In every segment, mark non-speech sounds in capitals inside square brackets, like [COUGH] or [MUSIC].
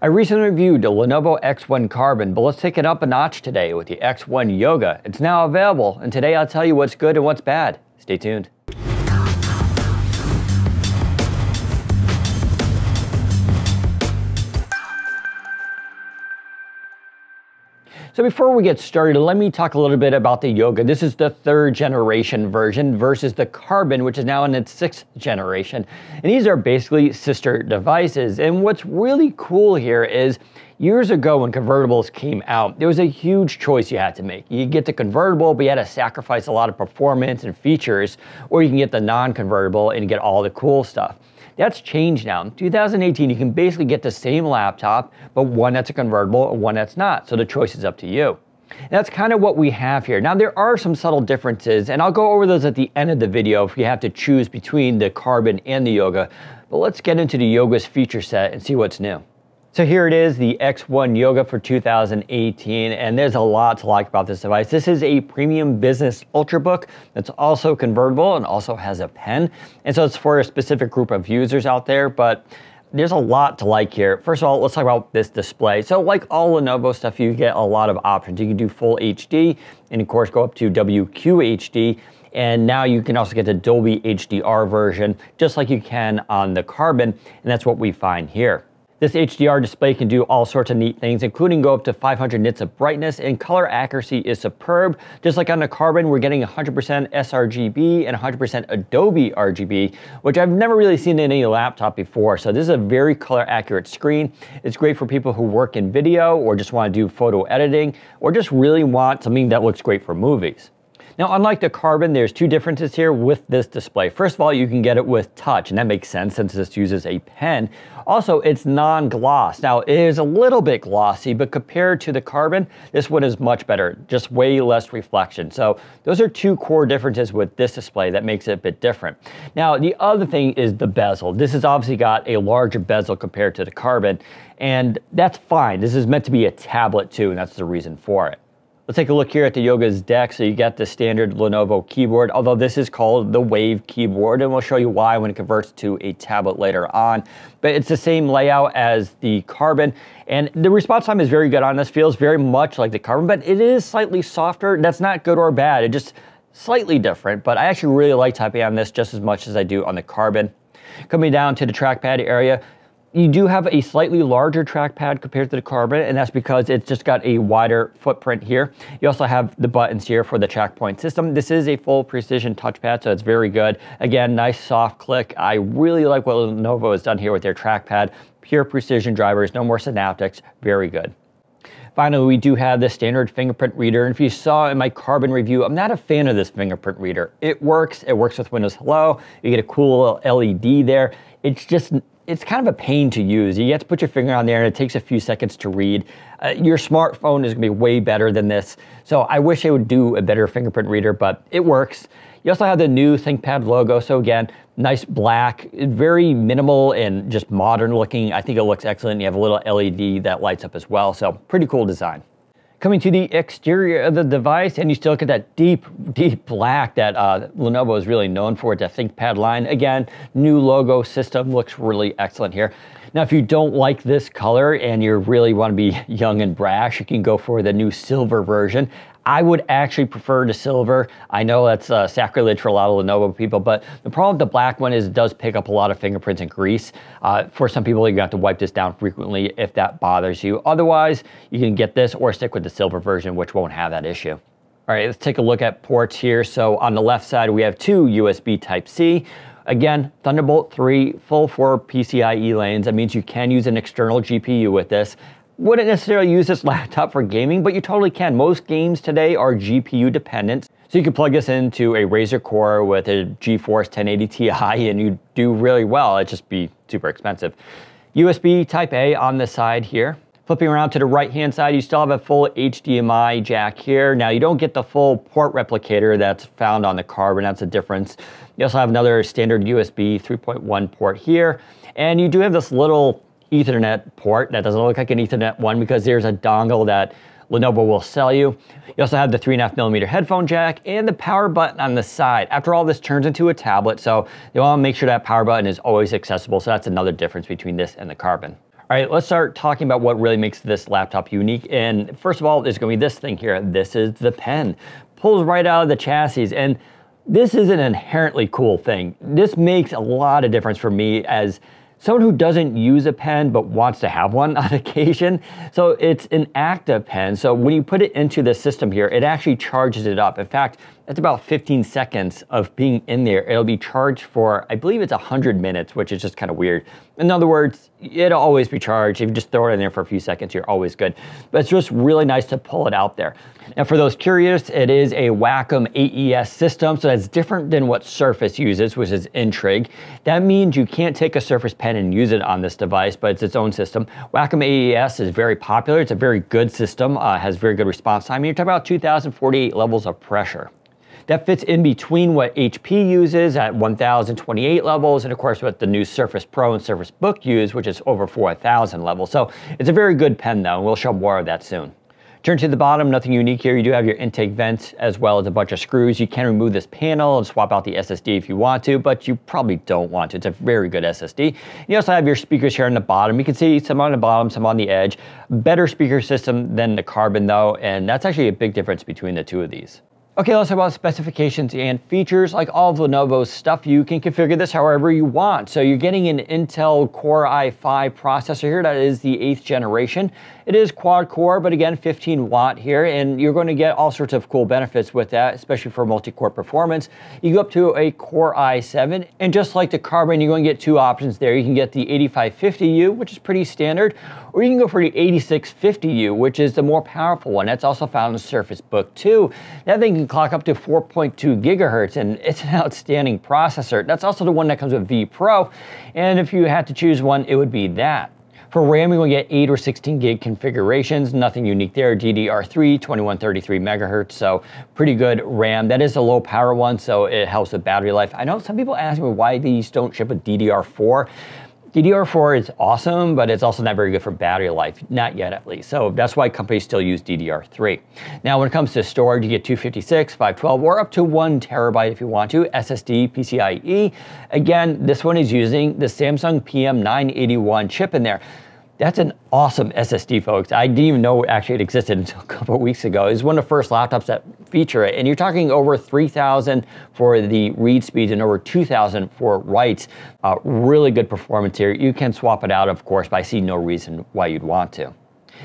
I recently reviewed the Lenovo X1 Carbon, but let's take it up a notch today with the X1 Yoga. It's now available, and today I'll tell you what's good and what's bad. Stay tuned. So before we get started, let me talk a little bit about the Yoga. This is the third generation version versus the Carbon, which is now in its sixth generation. And these are basically sister devices. And what's really cool here is years ago when convertibles came out, there was a huge choice you had to make. You get the convertible, but you had to sacrifice a lot of performance and features, or you can get the non-convertible and get all the cool stuff. That's changed now. In 2018, you can basically get the same laptop, but one that's a convertible and one that's not. So the choice is up to you. And that's kind of what we have here. Now there are some subtle differences and I'll go over those at the end of the video if you have to choose between the Carbon and the Yoga. But let's get into the Yoga's feature set and see what's new. So here it is, the X1 Yoga for 2018, and there's a lot to like about this device. This is a premium business ultrabook that's also convertible and also has a pen. And so it's for a specific group of users out there, but there's a lot to like here. First of all, let's talk about this display. So like all Lenovo stuff, you get a lot of options. You can do full HD and of course go up to WQHD. And now you can also get the Dolby HDR version, just like you can on the Carbon. And that's what we find here. This HDR display can do all sorts of neat things, including go up to 500 nits of brightness, and color accuracy is superb. Just like on the Carbon, we're getting 100% sRGB and 100% Adobe RGB, which I've never really seen in any laptop before. So this is a very color accurate screen. It's great for people who work in video or just want to do photo editing or just really want something that looks great for movies. Now, unlike the Carbon, there's two differences here with this display. First of all, you can get it with touch, and that makes sense since this uses a pen. Also, it's non-gloss. Now, it is a little bit glossy, but compared to the Carbon, this one is much better, just way less reflection. So those are two core differences with this display that makes it a bit different. Now, the other thing is the bezel. This has obviously got a larger bezel compared to the Carbon, and that's fine. This is meant to be a tablet too, and that's the reason for it. Let's take a look here at the Yoga's deck. So you got the standard Lenovo keyboard, although this is called the Wave keyboard, and we'll show you why when it converts to a tablet later on. But it's the same layout as the Carbon, and the response time is very good on this. Feels very much like the Carbon, but it is slightly softer. That's not good or bad. It just slightly different, but I actually really like typing on this just as much as I do on the Carbon. Coming down to the trackpad area, you do have a slightly larger trackpad compared to the Carbon, and that's because it's just got a wider footprint here. You also have the buttons here for the trackpoint system. This is a full precision touchpad, so it's very good. Again, nice soft click. I really like what Lenovo has done here with their trackpad. Pure precision drivers, no more synaptics, very good. Finally, we do have the standard fingerprint reader. And if you saw in my Carbon review, I'm not a fan of this fingerprint reader. It works, it works with Windows Hello. You get a cool little LED there. It's just it's kind of a pain to use. You have to put your finger on there and it takes a few seconds to read. Uh, your smartphone is gonna be way better than this. So I wish they would do a better fingerprint reader, but it works. You also have the new ThinkPad logo. So again, nice black, very minimal and just modern looking. I think it looks excellent. You have a little LED that lights up as well. So pretty cool design. Coming to the exterior of the device, and you still get that deep, deep black that uh, Lenovo is really known for, the ThinkPad line. Again, new logo system looks really excellent here. Now, if you don't like this color and you really want to be [LAUGHS] young and brash, you can go for the new silver version. I would actually prefer the silver. I know that's uh, sacrilege for a lot of Lenovo people, but the problem with the black one is it does pick up a lot of fingerprints and grease. Uh, for some people, you have to wipe this down frequently if that bothers you. Otherwise, you can get this or stick with the silver version, which won't have that issue. All right, let's take a look at ports here. So on the left side, we have two USB Type-C. Again, Thunderbolt 3, full 4 PCIe lanes. That means you can use an external GPU with this wouldn't necessarily use this [LAUGHS] laptop for gaming, but you totally can. Most games today are GPU dependent. So you can plug this into a Razer Core with a GeForce 1080 Ti [LAUGHS] and you do really well. It'd just be super expensive. USB Type A on the side here. Flipping around to the right hand side, you still have a full HDMI jack here. Now you don't get the full port replicator that's found on the Carbon, that's a difference. You also have another standard USB 3.1 port here. And you do have this little Ethernet port that doesn't look like an Ethernet one because there's a dongle that Lenovo will sell you. You also have the three and a half millimeter headphone jack and the power button on the side. After all, this turns into a tablet, so you want to make sure that power button is always accessible. So that's another difference between this and the Carbon. All right, let's start talking about what really makes this laptop unique. And first of all, there's gonna be this thing here. This is the pen. Pulls right out of the chassis. And this is an inherently cool thing. This makes a lot of difference for me as someone who doesn't use a pen but wants to have one [LAUGHS] on occasion. So it's an active pen. So when you put it into the system here, it actually charges it up. In fact, that's about 15 seconds of being in there. It'll be charged for, I believe it's 100 minutes, which is just kind of weird. In other words, it'll always be charged. If you just throw it in there for a few seconds, you're always good. But it's just really nice to pull it out there. And for those curious, it is a Wacom AES system, so that's different than what Surface uses, which is N-trig. That means you can't take a Surface Pen and use it on this device, but it's its own system. Wacom AES is very popular. It's a very good system, uh, has very good response time. You're talking about 2,048 levels of pressure. That fits in between what HP uses at 1028 levels and of course what the new Surface Pro and Surface Book use, which is over 4000 levels. So it's a very good pen though, and we'll show more of that soon. Turn to the bottom, nothing unique here. You do have your intake vents as well as a bunch of screws. You can remove this panel and swap out the SSD if you want to, but you probably don't want to. It's a very good SSD. You also have your speakers here on the bottom. You can see some on the bottom, some on the edge. Better speaker system than the Carbon though, and that's actually a big difference between the two of these. Okay, let's talk about specifications and features. Like all of Lenovo's stuff, you can configure this however you want. So you're getting an Intel Core i5 processor here. That is the eighth generation. It is quad core, but again, 15 watt here, and you're going to get all sorts of cool benefits with that, especially for multi-core performance. You go up to a Core i7, and just like the Carbon, you're going to get two options there. You can get the 8550U, which is pretty standard, or you can go for the 8650U, which is the more powerful one. That's also found in Surface Book 2. That thing can clock up to 4.2 gigahertz, and it's an [LAUGHS] outstanding processor. That's also the one that comes with vPro, and if you had to choose one, it would be that. For RAM, you will get 8 or 16 gig configurations, nothing unique there. DDR3, 2133 megahertz, so pretty good RAM. That is a low power one, so it helps with battery life. I know some people ask me why these don't ship with DDR4. DDR4 is awesome, but it's also not very good for battery life, not yet at least. So that's why companies still use DDR3. Now, when it comes to storage, you get 256, 512, or up to one terabyte if you want to, SSD, PCIe. Again, this one is using the Samsung PM981 chip in there. That's an awesome SSD, folks. I didn't even know actually it existed until a couple of weeks ago. It's one of the first laptops that feature it. And you're talking over 3,000 for the read speeds and over 2,000 for writes. Uh, really good performance here. You can swap it out, of course, but I see no reason why you'd want to.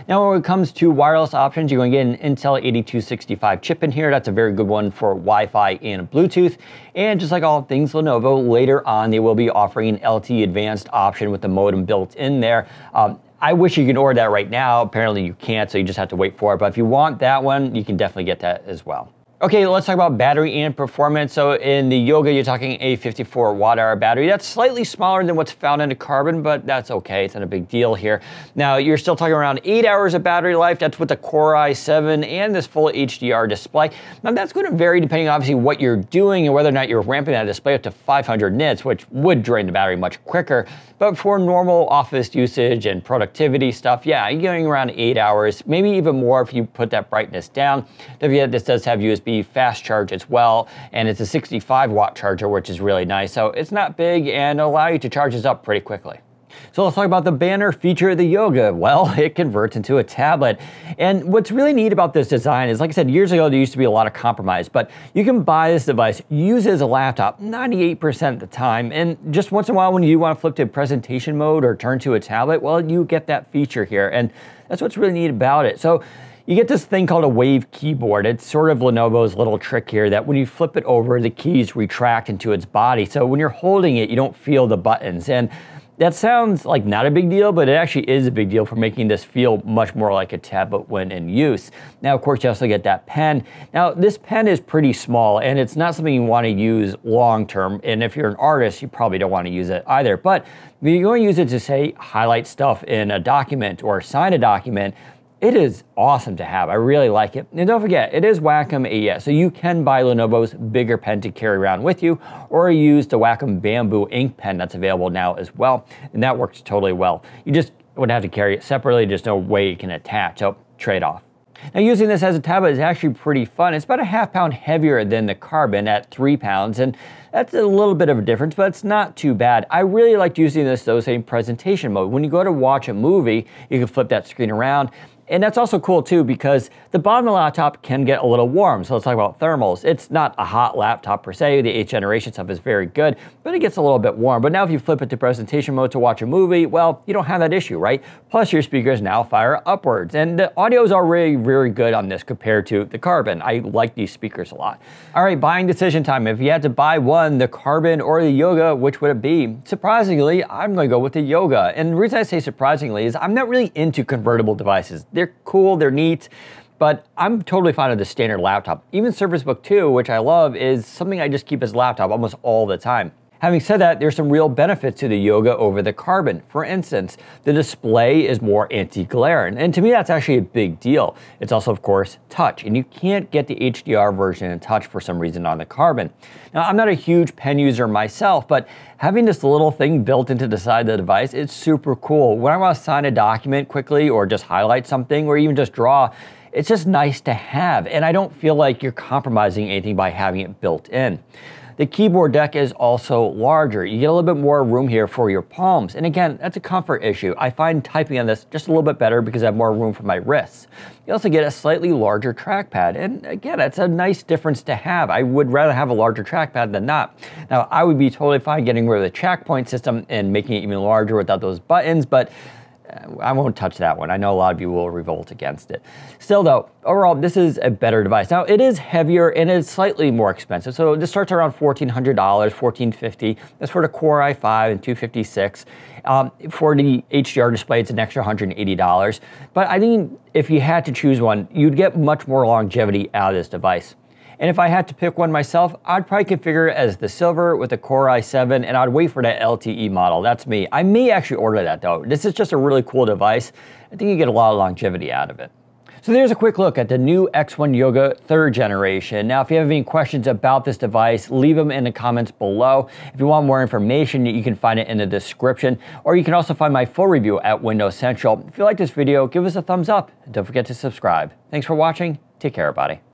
Now when it comes to wireless options, you're going to get an Intel 8265 chip in here. That's a very good one for Wi-Fi and Bluetooth. And just like all things Lenovo, later on they will be offering an LTE advanced option with the modem built in there. Um, I wish you could order that right now. Apparently you can't, so you just have to wait for it. But if you want that one, you can definitely get that as well. Okay, let's talk about battery and performance. So in the Yoga, you're talking a 54 watt hour battery. That's slightly smaller than what's found in the Carbon, but that's okay. It's not a big deal here. Now, you're still talking around eight hours of battery life. That's with the Core i7 and this full HDR display. Now, that's going to vary depending obviously what you're doing and whether or not you're ramping that display up to 500 nits, which would drain the battery much quicker. But for normal office usage and productivity stuff, yeah, you're going around eight hours, maybe even more if you put that brightness down. Don't this does have USB fast charge as well, and it's a 65 watt charger, which is really nice. So it's not big and allow you to charge this up pretty quickly. So let's talk about the banner feature of the Yoga. Well, [LAUGHS] it converts into a tablet. And what's really neat about this design is, like I said, years ago there used to be a lot of compromise, but you can buy this device, use it as a laptop 98% of the time, and just once in a while when you want to flip to presentation mode or turn to a tablet, well, you get that feature here. And that's what's really neat about it. So you get this thing called a wave keyboard. It's sort of Lenovo's little trick here that when you flip it over, the keys retract into its body. So when you're holding it, you don't feel the buttons. And that sounds like not a big deal, but it actually is a big deal for making this feel much more like a tablet when in use. Now, of course, you also get that pen. Now, this pen is pretty small and it's not something you want to use long term. And if you're an artist, you probably don't want to use it either. But you're going to use it to say highlight stuff in a document or sign a document, it is awesome to have. I really like it. And don't forget, it is Wacom AES, so you can buy Lenovo's bigger pen to carry around with you, or use the Wacom Bamboo ink pen that's available now as well, and that works totally well. You just would have to carry it separately, just no way you can attach, so trade off. Now using this as a tablet is actually pretty fun. It's about a half pound heavier than the Carbon at three pounds, and that's a little bit of a difference, but it's not too bad. I really liked using this though in presentation mode. When you go to watch a movie, you can flip that screen around and that's also cool too because the bottom of the laptop can get a little warm. So let's talk about thermals. It's not a hot laptop per se. The 8th generation stuff is very good, but it gets a little bit warm. But now if you flip it to presentation mode to watch a movie, well, you don't have that issue, right? Plus your speakers now fire upwards. And the audio is already very good on this compared to the Carbon. I like these speakers a lot. All right, buying decision time. If you had to buy one, the Carbon or the Yoga, which would it be? Surprisingly, I'm gonna go with the Yoga. And the reason I say surprisingly is I'm not really into convertible devices. They're cool, they're neat, but I'm totally fine with the standard laptop. Even Surface Book 2, which I love, is something I just keep as laptop almost all the time. Having said that, there's some real benefits to the Yoga over the Carbon. For instance, the display is more anti-glare, and to me that's actually a big deal. It's also, of course, touch, and you can't get the HDR version in touch for some reason on the Carbon. Now, I'm not a huge pen user myself, but having this little thing built into the side of the device, it's super cool. When I want to sign a document quickly or just highlight something or even just draw, it's just nice to have, and I don't feel like you're compromising anything by having it built in. The keyboard deck is also larger. You get a little bit more room here for your palms. And again, that's a comfort issue. I find typing on this just a little bit better because I have more room for my wrists. You also get a slightly larger trackpad. And again, that's a nice difference to have. I would rather have a larger trackpad than not. Now, I would be totally fine getting rid of the track point system and making it even larger without those buttons, but I won't touch that one. I know a lot of you will revolt against it. Still though, overall, this is a better device. Now, it is heavier and it's slightly more expensive. So this starts around $1,400, $1,450. That's for the Core i5 and 256. Um, for the HDR display, it's an extra $180. But I think if you had to choose one, you'd get much more longevity out of this device. And if I had to pick one myself, I'd probably configure it as the silver with the Core i7 and I'd wait for that LTE model. That's me. I may actually order that though. This is just a really cool device. I think you get a lot of longevity out of it. So there's a quick look at the new X1 Yoga third generation. Now, if you have any questions about this device, leave them in the comments below. If you want more information, you can find it in the description, or you can also find my full review at Windows Central. If you like this video, give us a thumbs up, and don't forget to subscribe. Thanks for watching. Take care, everybody.